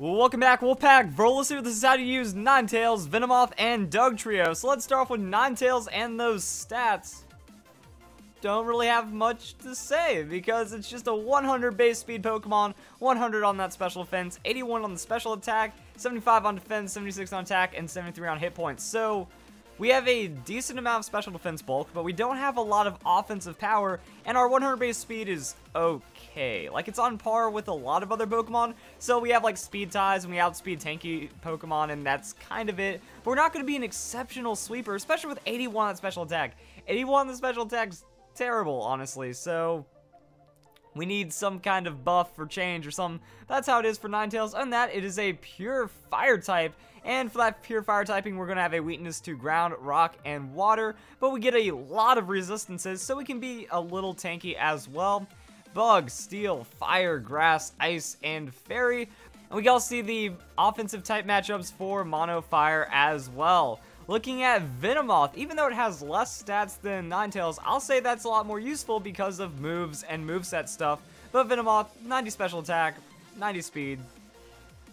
Welcome back, Wolfpack. Verlisify, this is how to use Ninetales, Venomoth, and Dugtrio. So let's start off with Ninetales and those stats. Don't really have much to say because it's just a 100 base speed Pokemon, 100 on that special defense, 81 on the special attack, 75 on defense, 76 on attack, and 73 on hit points. So we have a decent amount of special defense bulk, but we don't have a lot of offensive power, and our 100 base speed is okay. Like, it's on par with a lot of other Pokemon, so we have, like, speed ties, and we outspeed tanky Pokemon, and that's kind of it. But we're not going to be an exceptional sweeper, especially with 81 on special attack. 81 on the special attack's terrible, honestly, so... We need some kind of buff or change or something. That's how it is for Ninetales. And that, it is a pure fire type. And for that pure fire typing, we're going to have a weakness to ground, rock, and water. But we get a lot of resistances, so we can be a little tanky as well. Bug, steel, fire, grass, ice, and fairy. And we can see the offensive type matchups for mono fire as well. Looking at Venomoth, even though it has less stats than Ninetales, I'll say that's a lot more useful because of moves and moveset stuff. But Venomoth, 90 special attack, 90 speed.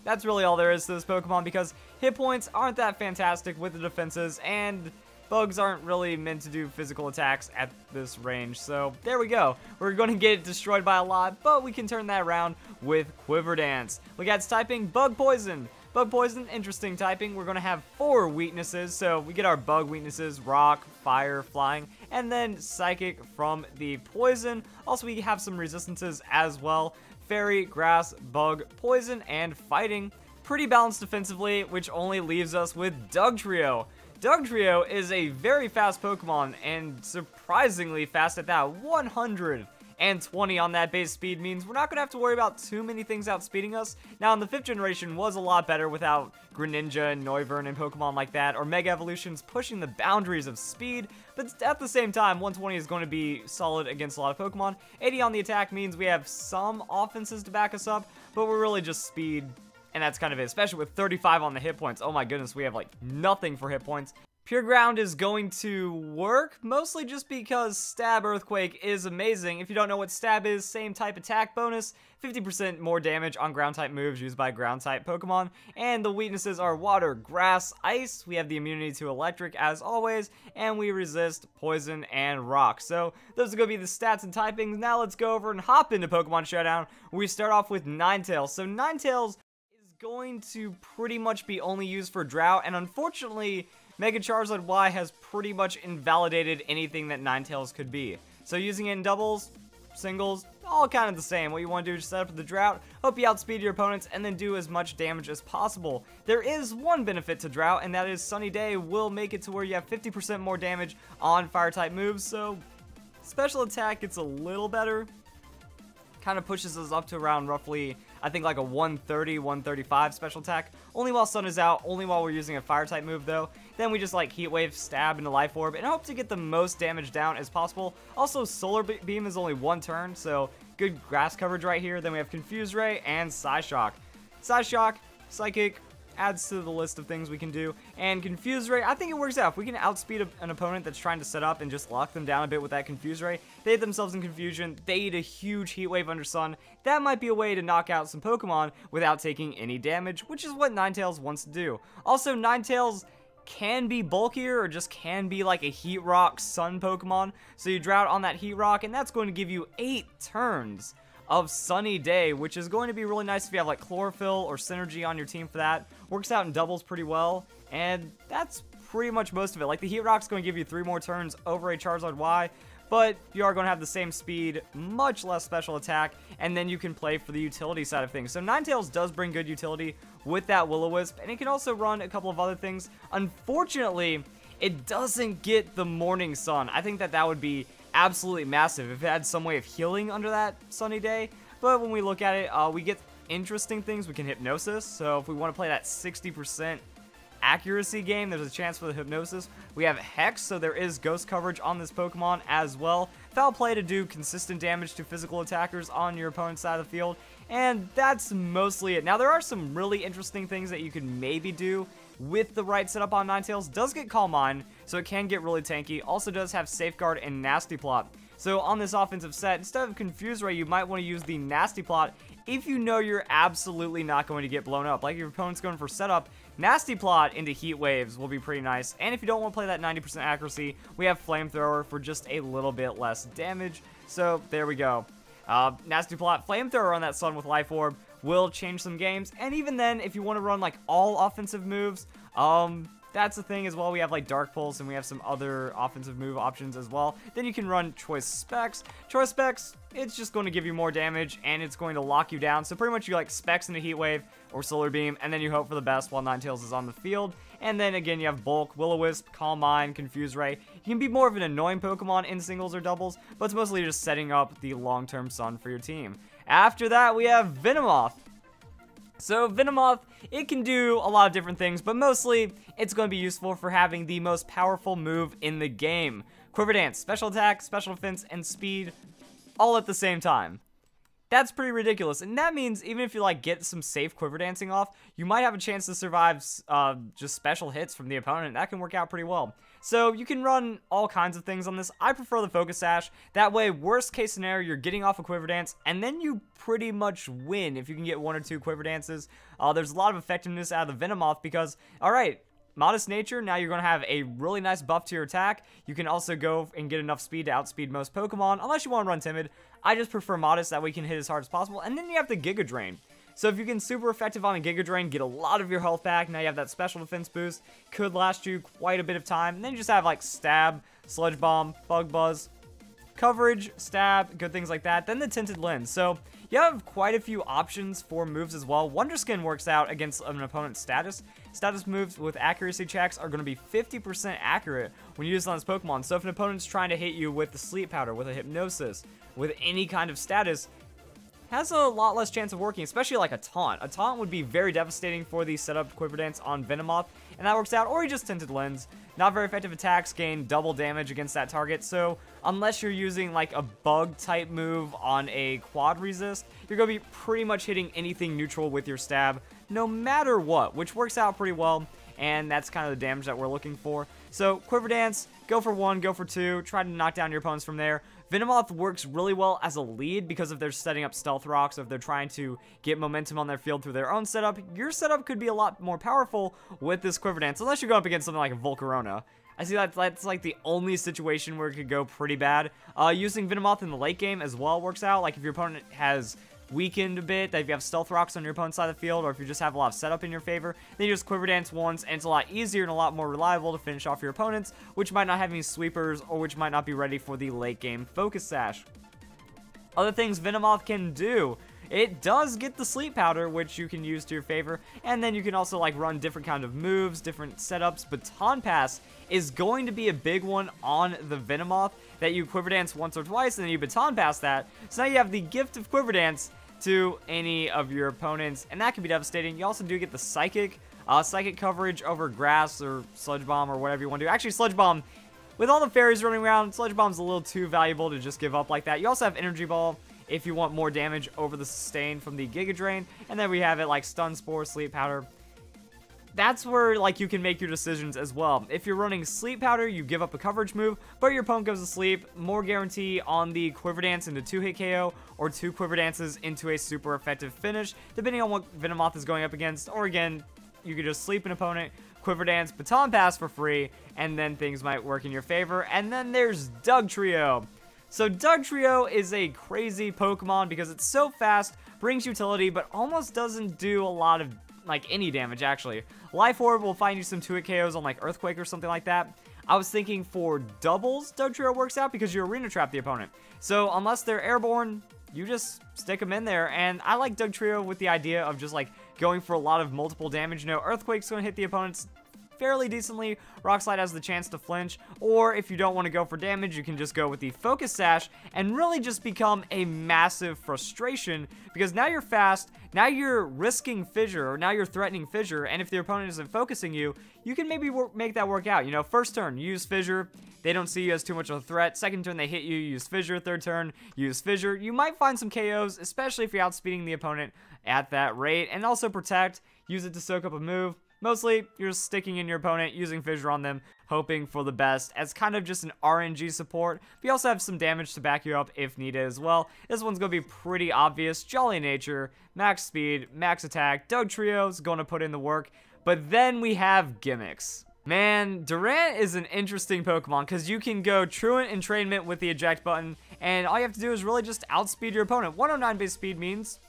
That's really all there is to this Pokemon because hit points aren't that fantastic with the defenses and bugs aren't really meant to do physical attacks at this range. So there we go. We're going to get destroyed by a lot, but we can turn that around with Quiver Dance. Look at typing, Bug Poison. Bug Poison, interesting typing. We're going to have four weaknesses. So we get our bug weaknesses, rock, fire, flying, and then psychic from the poison. Also, we have some resistances as well. Fairy, grass, bug, poison, and fighting. Pretty balanced defensively, which only leaves us with Dugtrio. Dugtrio is a very fast Pokemon, and surprisingly fast at that, 100 and 20 on that base speed means we're not going to have to worry about too many things outspeeding us. Now, in the 5th generation was a lot better without Greninja and Noivern and Pokemon like that, or Mega Evolutions pushing the boundaries of speed, but at the same time, 120 is going to be solid against a lot of Pokemon. 80 on the attack means we have some offenses to back us up, but we're really just speed and that's kind of it, especially with 35 on the hit points. Oh my goodness, we have like nothing for hit points. Pure Ground is going to work, mostly just because Stab Earthquake is amazing. If you don't know what Stab is, same type attack bonus, 50% more damage on ground type moves used by ground type Pokemon, and the weaknesses are Water, Grass, Ice, we have the immunity to Electric as always, and we resist Poison and Rock. So those are going to be the stats and typings. Now let's go over and hop into Pokemon Showdown. We start off with Ninetales. So Ninetales is going to pretty much be only used for Drought, and unfortunately, Mega Charizard Y has pretty much invalidated anything that Ninetales could be. So using it in doubles, singles, all kind of the same. What you want to do is set up the Drought, hope you outspeed your opponents, and then do as much damage as possible. There is one benefit to Drought, and that is Sunny Day will make it to where you have 50% more damage on Fire-type moves, so special attack gets a little better. Kind of pushes us up to around roughly I think like a 130, 135 special attack. Only while Sun is out, only while we're using a fire type move though. Then we just like Heat Wave, stab into Life Orb, and hope to get the most damage down as possible. Also, Solar Beam is only one turn, so good grass coverage right here. Then we have Confuse Ray and Psyshock. Psyshock, Psychic, adds to the list of things we can do. And Confuse Ray, I think it works out. If we can outspeed a, an opponent that's trying to set up and just lock them down a bit with that Confuse Ray, they hit themselves in confusion, they eat a huge Heat Wave under Sun, that might be a way to knock out some Pokemon without taking any damage, which is what Ninetales wants to do. Also, Ninetales can be bulkier or just can be like a Heat Rock Sun Pokemon. So you drought on that Heat Rock, and that's going to give you 8 turns of Sunny Day, which is going to be really nice if you have like Chlorophyll or Synergy on your team for that. Works out in doubles pretty well, and that's pretty much most of it. Like the Heat Rock's going to give you three more turns over a Charizard Y, but you are going to have the same speed, much less special attack, and then you can play for the utility side of things. So Ninetales does bring good utility with that Will-O-Wisp, and it can also run a couple of other things. Unfortunately, it doesn't get the Morning Sun. I think that that would be absolutely massive if it had some way of healing under that sunny day. But when we look at it, uh, we get interesting things. We can Hypnosis, so if we want to play that 60% accuracy game, there's a chance for the Hypnosis. We have Hex, so there is Ghost coverage on this Pokemon as well. Foul Play to do consistent damage to physical attackers on your opponent's side of the field. And that's mostly it. Now, there are some really interesting things that you can maybe do with the right setup on Ninetales. Does get Calm Mind, so it can get really tanky. Also does have Safeguard and Nasty Plot. So on this offensive set, instead of Confuse Ray, you might want to use the Nasty Plot if you know you're absolutely not going to get blown up. Like your opponent's going for setup, Nasty Plot into Heat Waves will be pretty nice. And if you don't want to play that 90% accuracy, we have Flamethrower for just a little bit less damage. So there we go. Uh, Nasty Plot, Flamethrower on that Sun with Life Orb will change some games. And even then, if you want to run like all offensive moves, um, that's the thing as well. We have like Dark Pulse and we have some other offensive move options as well. Then you can run Choice Specs. Choice Specs, it's just going to give you more damage and it's going to lock you down. So pretty much you like Specs into Heat Wave or Solar Beam and then you hope for the best while Ninetales is on the field. And then again, you have Bulk, Will-O-Wisp, Calm Mind, Confuse Ray. You can be more of an annoying Pokemon in singles or doubles, but it's mostly just setting up the long-term sun for your team. After that, we have Venomoth. So Venomoth, it can do a lot of different things, but mostly it's going to be useful for having the most powerful move in the game. Quiver Dance, special attack, special defense, and speed all at the same time. That's pretty ridiculous, and that means even if you like get some safe quiver dancing off, you might have a chance to survive uh, just special hits from the opponent. That can work out pretty well. So you can run all kinds of things on this. I prefer the Focus Sash. That way, worst case scenario, you're getting off a Quiver Dance, and then you pretty much win if you can get one or two Quiver Dances. Uh, there's a lot of effectiveness out of the Venomoth because, all right, Modest Nature, now you're going to have a really nice buff to your attack. You can also go and get enough speed to outspeed most Pokemon, unless you want to run Timid. I just prefer Modest, that way you can hit as hard as possible. And then you have the Giga Drain. So if you can super effective on a Giga Drain, get a lot of your health back, now you have that special defense boost, could last you quite a bit of time. And then you just have like Stab, Sludge Bomb, Bug Buzz, coverage, stab, good things like that. Then the tinted lens. So you have quite a few options for moves as well. Wonder Skin works out against an opponent's status. Status moves with accuracy checks are going to be 50% accurate when you use on this Pokemon. So if an opponent's trying to hit you with the Sleep Powder, with a Hypnosis, with any kind of status, has a lot less chance of working, especially like a taunt. A taunt would be very devastating for the setup Quiver Dance on Venomoth, and that works out, or he just Tinted Lens. Not very effective attacks gain double damage against that target, so unless you're using like a bug type move on a quad resist, you're going to be pretty much hitting anything neutral with your stab, no matter what, which works out pretty well, and that's kind of the damage that we're looking for. So Quiver Dance, go for one, go for two, try to knock down your opponents from there. Venomoth works really well as a lead because if they're setting up Stealth Rocks, if they're trying to get momentum on their field through their own setup, your setup could be a lot more powerful with this Quiver Dance, unless you go up against something like a Volcarona. I see that that's like the only situation where it could go pretty bad. Uh, using Venomoth in the late game as well works out. Like if your opponent has weakened a bit, that if you have Stealth Rocks on your opponent's side of the field, or if you just have a lot of setup in your favor, then you just Quiver Dance once, and it's a lot easier and a lot more reliable to finish off your opponents, which might not have any sweepers, or which might not be ready for the late game Focus Sash. Other things Venomoth can do it does get the sleep powder, which you can use to your favor, and then you can also like run different kind of moves, different setups. Baton Pass is going to be a big one on the Venomoth that you Quiver Dance once or twice, and then you Baton Pass that. So now you have the gift of Quiver Dance to any of your opponents, and that can be devastating. You also do get the Psychic, uh, Psychic coverage over Grass or Sludge Bomb or whatever you want to do. Actually, Sludge Bomb, with all the fairies running around, Sludge Bomb's a little too valuable to just give up like that. You also have Energy Ball if you want more damage over the sustain from the Giga Drain, and then we have it like Stun Spore, Sleep Powder, that's where like you can make your decisions as well. If you're running Sleep Powder, you give up a coverage move, but your opponent goes to sleep, more guarantee on the Quiver Dance into 2-hit KO, or 2 Quiver Dances into a super effective finish, depending on what Venomoth is going up against, or again, you could just sleep an opponent, Quiver Dance, Baton Pass for free, and then things might work in your favor. And then there's Dugtrio. So Dugtrio is a crazy Pokemon because it's so fast, brings utility, but almost doesn't do a lot of like any damage actually. Life Orb will find you some 2-hit KOs on like Earthquake or something like that. I was thinking for doubles, Dugtrio works out because you Arena Trap the opponent. So unless they're airborne, you just stick them in there. And I like Dugtrio with the idea of just like going for a lot of multiple damage. You know, Earthquake's going to hit the opponent's fairly decently. Rock Slide has the chance to flinch, or if you don't want to go for damage, you can just go with the Focus Sash and really just become a massive frustration because now you're fast, now you're risking Fissure, or now you're threatening Fissure, and if the opponent isn't focusing you, you can maybe make that work out. You know, first turn, use Fissure, they don't see you as too much of a threat. Second turn, they hit you, use Fissure. Third turn, use Fissure. You might find some KOs, especially if you're outspeeding the opponent at that rate. And also Protect, use it to soak up a move. Mostly, you're sticking in your opponent, using Fissure on them, hoping for the best as kind of just an RNG support. But you also have some damage to back you up if needed as well. This one's going to be pretty obvious. Jolly Nature, max speed, max attack. Dugtrio is going to put in the work. But then we have gimmicks. Man, Durant is an interesting Pokemon because you can go Truant Entrainment with the eject button, and all you have to do is really just outspeed your opponent. 109 base speed means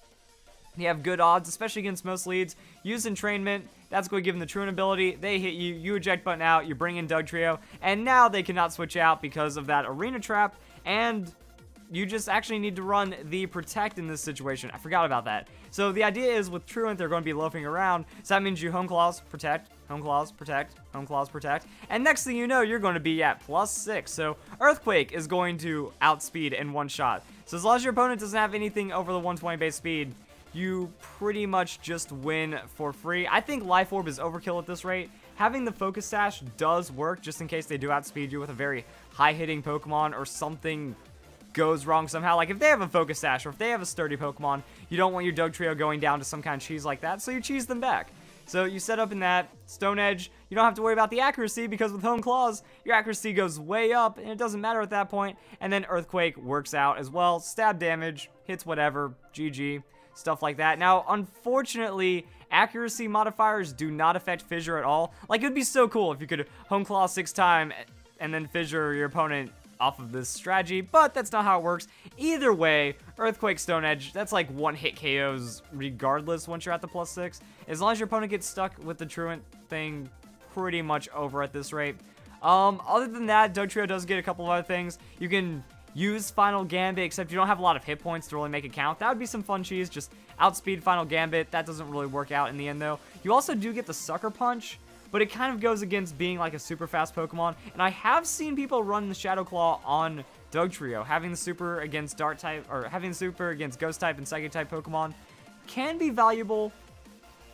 you have good odds, especially against most leads. Use Entrainment, that's going to give them the Truant ability. They hit you, you eject button out, you bring in Dugtrio, and now they cannot switch out because of that Arena Trap, and you just actually need to run the Protect in this situation. I forgot about that. So the idea is with Truant, they're going to be loafing around, so that means you Hone Claws, Protect, Hone Claws, Protect, Hone Claws, Protect, and next thing you know, you're going to be at plus 6, so Earthquake is going to outspeed in one shot. So as long as your opponent doesn't have anything over the 120 base speed, you pretty much just win for free. I think Life Orb is overkill at this rate. Having the Focus Sash does work just in case they do outspeed you with a very high-hitting Pokemon or something goes wrong somehow. Like if they have a Focus Sash or if they have a sturdy Pokemon, you don't want your Dugtrio going down to some kind of cheese like that, so you cheese them back. So you set up in that Stone Edge. You don't have to worry about the accuracy because with Hone Claws, your accuracy goes way up and it doesn't matter at that point. And then Earthquake works out as well. Stab damage, hits whatever, GG stuff like that. Now, unfortunately, accuracy modifiers do not affect Fissure at all. Like, it would be so cool if you could hone Claw six time and then Fissure your opponent off of this strategy, but that's not how it works. Either way, Earthquake Stone Edge, that's like one hit KOs regardless once you're at the plus six. As long as your opponent gets stuck with the Truant thing, pretty much over at this rate. Um, other than that, Dugtrio does get a couple of other things. You can use Final Gambit, except you don't have a lot of hit points to really make it count. That would be some fun cheese, just outspeed Final Gambit. That doesn't really work out in the end, though. You also do get the Sucker Punch, but it kind of goes against being like a super fast Pokemon. And I have seen people run the Shadow Claw on Dugtrio. Having the super against Dart type, or having the super against Ghost type and Psychic type Pokemon can be valuable,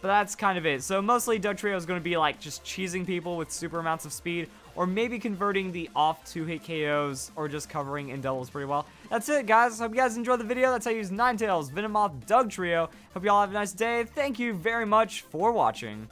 but that's kind of it. So mostly Dugtrio is going to be like just cheesing people with super amounts of speed, or maybe converting the off two hit KOs, or just covering in doubles pretty well. That's it, guys. Hope you guys enjoyed the video. That's how you use Ninetales, Venomoth, Dugtrio. Hope you all have a nice day. Thank you very much for watching.